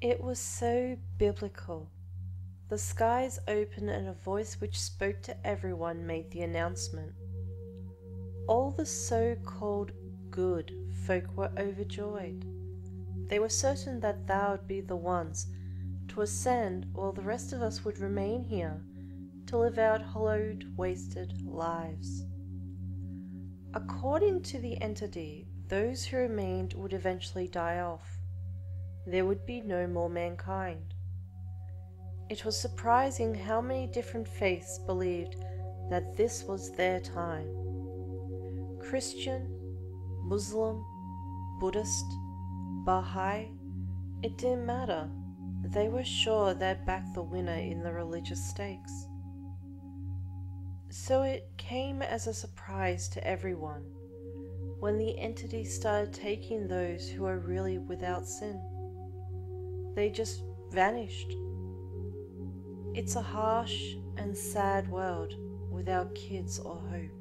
It was so biblical. The skies opened and a voice which spoke to everyone made the announcement. All the so called good folk were overjoyed. They were certain that thou would be the ones to ascend while the rest of us would remain here to live out hollowed, wasted lives. According to the entity, those who remained would eventually die off. There would be no more mankind. It was surprising how many different faiths believed that this was their time. Christian, Muslim, Buddhist, Baha'i, it didn't matter. They were sure they'd back the winner in the religious stakes. So it came as a surprise to everyone when the entity started taking those who are really without sin. They just vanished. It's a harsh and sad world without kids or hope.